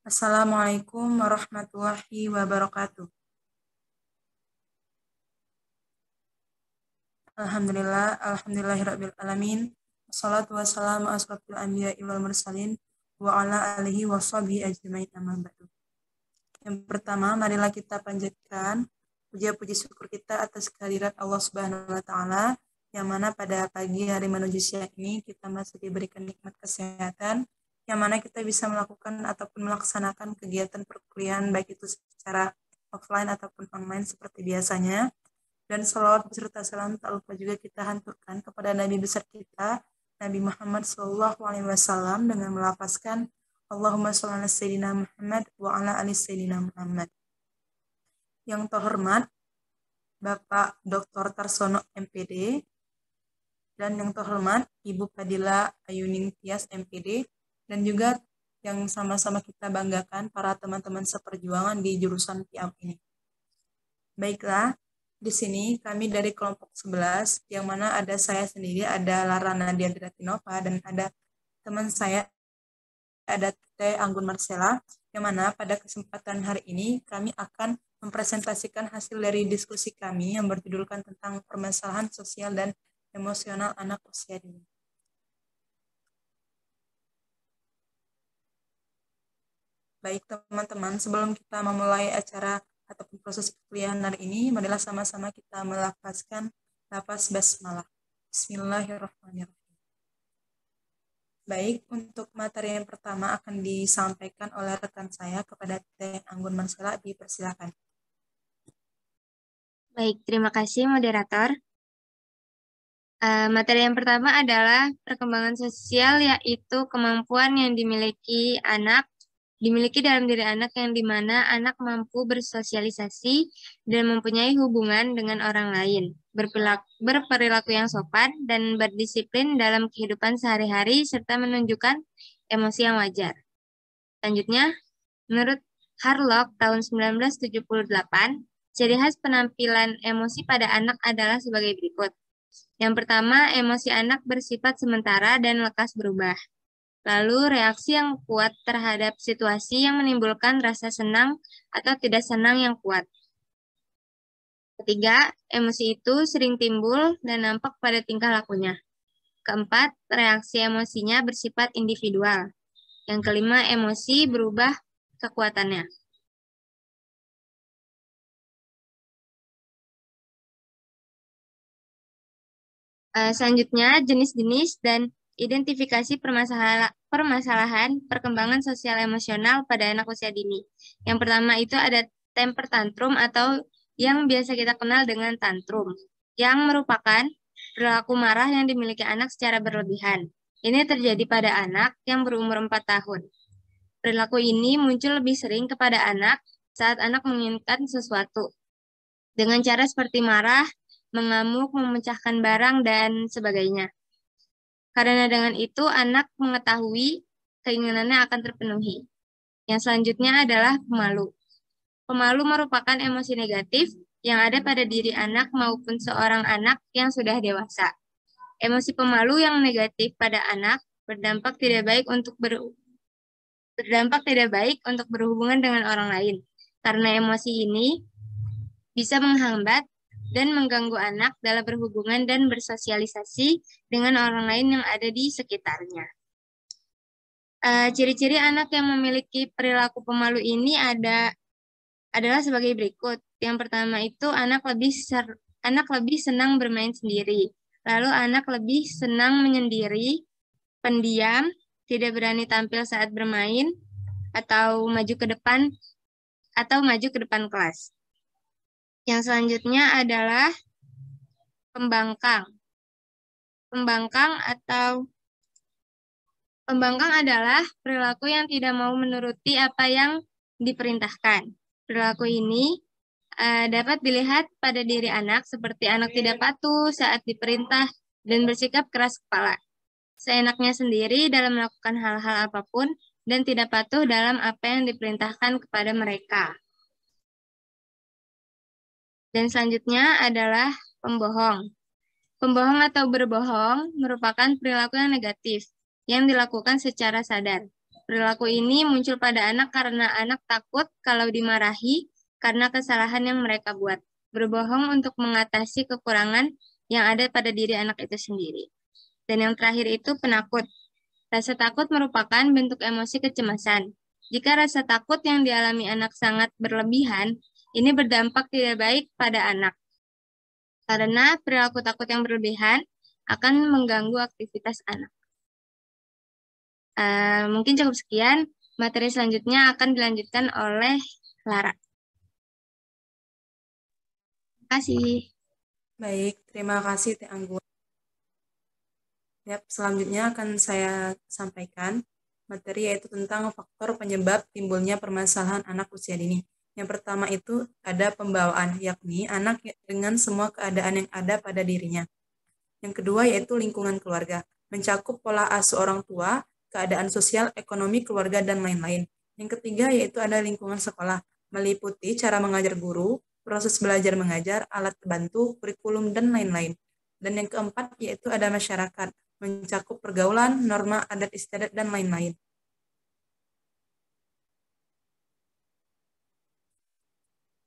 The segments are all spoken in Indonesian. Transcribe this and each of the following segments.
Assalamualaikum warahmatullahi wabarakatuh. Alhamdulillah, alhamdulillahirabbil alamin. Wassalatu wassalamu asrafil anbiya wal mursalin wa ala alihi wa ajmain amma ba'du. Yang pertama, marilah kita panjatkan puja-puji syukur kita atas kehadirat Allah Subhanahu wa taala yang mana pada pagi hari menuju siang ini kita masih diberikan nikmat kesehatan yang mana kita bisa melakukan ataupun melaksanakan kegiatan perkuliahan baik itu secara offline ataupun online seperti biasanya dan salawat beserta salam tak lupa juga kita hanturkan kepada Nabi besar kita Nabi Muhammad Wasallam dengan melafazkan Allahumma sholli ala sayyidina Muhammad wa ala ali sayyidina Muhammad. Yang terhormat Bapak Dr. Tarsono MPD dan yang terhormat Ibu Padila Ayuning Tias MPD dan juga yang sama-sama kita banggakan para teman-teman seperjuangan di jurusan PIAM ini. Baiklah, di sini kami dari kelompok 11, yang mana ada saya sendiri, ada Lara Nadia Gratinova, dan ada teman saya, ada Tete Anggun Marcela, yang mana pada kesempatan hari ini kami akan mempresentasikan hasil dari diskusi kami yang berjudulkan tentang permasalahan sosial dan emosional anak usia dini. Baik teman-teman, sebelum kita memulai acara ataupun proses perkuliahan hari ini, marilah sama-sama kita melafazkan lafaz basmalah. Bismillahirrahmanirrahim. Baik, untuk materi yang pertama akan disampaikan oleh rekan saya kepada Teh Anggun Mansela, dipersilakan. Baik, terima kasih moderator. Uh, materi yang pertama adalah perkembangan sosial, yaitu kemampuan yang dimiliki anak dimiliki dalam diri anak yang di mana anak mampu bersosialisasi dan mempunyai hubungan dengan orang lain, berperilaku, yang sopan, dan berdisiplin dalam kehidupan sehari-hari, serta menunjukkan emosi yang wajar. Selanjutnya, menurut Harlock tahun 1978, ciri khas penampilan emosi pada anak adalah sebagai berikut. Yang pertama, emosi anak bersifat sementara dan lekas berubah. Lalu reaksi yang kuat terhadap situasi yang menimbulkan rasa senang atau tidak senang yang kuat. Ketiga, emosi itu sering timbul dan nampak pada tingkah lakunya. Keempat, reaksi emosinya bersifat individual. Yang kelima, emosi berubah kekuatannya. Uh, selanjutnya, jenis-jenis dan identifikasi permasalahan perkembangan sosial emosional pada anak usia dini. Yang pertama itu ada temper tantrum atau yang biasa kita kenal dengan tantrum, yang merupakan perilaku marah yang dimiliki anak secara berlebihan. Ini terjadi pada anak yang berumur 4 tahun. Perilaku ini muncul lebih sering kepada anak saat anak menginginkan sesuatu. Dengan cara seperti marah, mengamuk, memecahkan barang, dan sebagainya. Karena dengan itu anak mengetahui keinginannya akan terpenuhi. Yang selanjutnya adalah pemalu. Pemalu merupakan emosi negatif yang ada pada diri anak maupun seorang anak yang sudah dewasa. Emosi pemalu yang negatif pada anak berdampak tidak baik untuk ber, berdampak tidak baik untuk berhubungan dengan orang lain. Karena emosi ini bisa menghambat dan mengganggu anak dalam berhubungan dan bersosialisasi dengan orang lain yang ada di sekitarnya. Eh, ciri-ciri uh, anak yang memiliki perilaku pemalu ini ada adalah sebagai berikut. Yang pertama itu anak lebih ser, anak lebih senang bermain sendiri. Lalu anak lebih senang menyendiri, pendiam, tidak berani tampil saat bermain atau maju ke depan atau maju ke depan kelas. Yang selanjutnya adalah pembangkang. Pembangkang atau pembangkang adalah perilaku yang tidak mau menuruti apa yang diperintahkan. Perilaku ini uh, dapat dilihat pada diri anak seperti anak tidak patuh saat diperintah dan bersikap keras kepala. Seenaknya sendiri dalam melakukan hal-hal apa pun dan tidak patuh dalam apa yang diperintahkan kepada mereka. Dan selanjutnya adalah pembohong. Pembohong atau berbohong merupakan perilaku yang negatif yang dilakukan secara sadar. Perilaku ini muncul pada anak karena anak takut kalau dimarahi karena kesalahan yang mereka buat. Berbohong untuk mengatasi kekurangan yang ada pada diri anak itu sendiri. Dan yang terakhir itu penakut. Rasa takut merupakan bentuk emosi kecemasan. Jika rasa takut yang dialami anak sangat berlebihan, ini berdampak tidak baik pada anak. Karena perilaku takut yang berlebihan akan mengganggu aktivitas anak. Uh, mungkin cukup sekian. Materi selanjutnya akan dilanjutkan oleh Clara. Terima kasih. Baik, terima kasih Teh Anggun. Yap, selanjutnya akan saya sampaikan materi yaitu tentang faktor penyebab timbulnya permasalahan anak usia dini. Yang pertama itu ada pembawaan, yakni anak dengan semua keadaan yang ada pada dirinya. Yang kedua yaitu lingkungan keluarga, mencakup pola asuh orang tua, keadaan sosial, ekonomi, keluarga, dan lain-lain. Yang ketiga yaitu ada lingkungan sekolah, meliputi cara mengajar guru, proses belajar mengajar, alat bantu, kurikulum, dan lain-lain. Dan yang keempat yaitu ada masyarakat, mencakup pergaulan, norma, adat istiadat, dan lain-lain.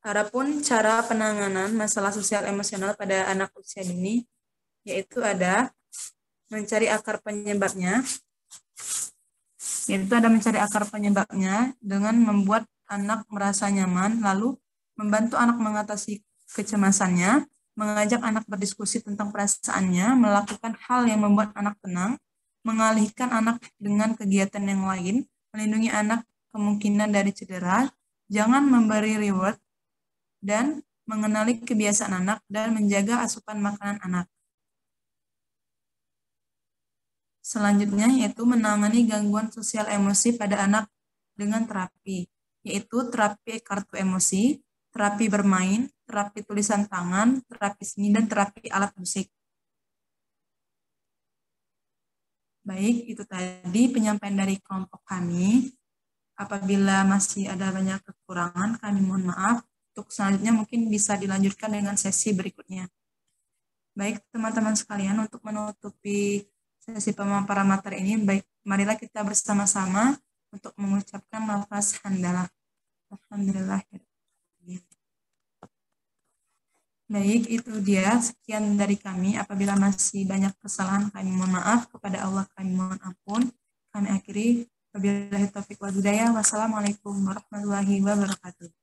Adapun cara penanganan masalah sosial emosional pada anak usia dini yaitu ada mencari akar penyebabnya, yaitu ada mencari akar penyebabnya dengan membuat anak merasa nyaman, lalu membantu anak mengatasi kecemasannya, mengajak anak berdiskusi tentang perasaannya, melakukan hal yang membuat anak tenang, mengalihkan anak dengan kegiatan yang lain, melindungi anak kemungkinan dari cedera, jangan memberi reward, dan mengenali kebiasaan anak dan menjaga asupan makanan anak. Selanjutnya yaitu menangani gangguan sosial emosi pada anak dengan terapi, yaitu terapi kartu emosi, terapi bermain, terapi tulisan tangan, terapi seni, dan terapi alat musik. Baik, itu tadi penyampaian dari kelompok kami. Apabila masih ada banyak kekurangan, kami mohon maaf. Untuk selanjutnya mungkin bisa dilanjutkan dengan sesi berikutnya. Baik, teman-teman sekalian, untuk menutupi sesi pemaparan materi ini, baik, marilah kita bersama-sama untuk mengucapkan lafaz handalah. Alhamdulillah. Baik, itu dia sekian dari kami. Apabila masih banyak kesalahan, kami mohon maaf. Kepada Allah kami mohon ampun. Kami akhiri. Wabillahi taufiq hidayah. Wassalamualaikum warahmatullahi wabarakatuh.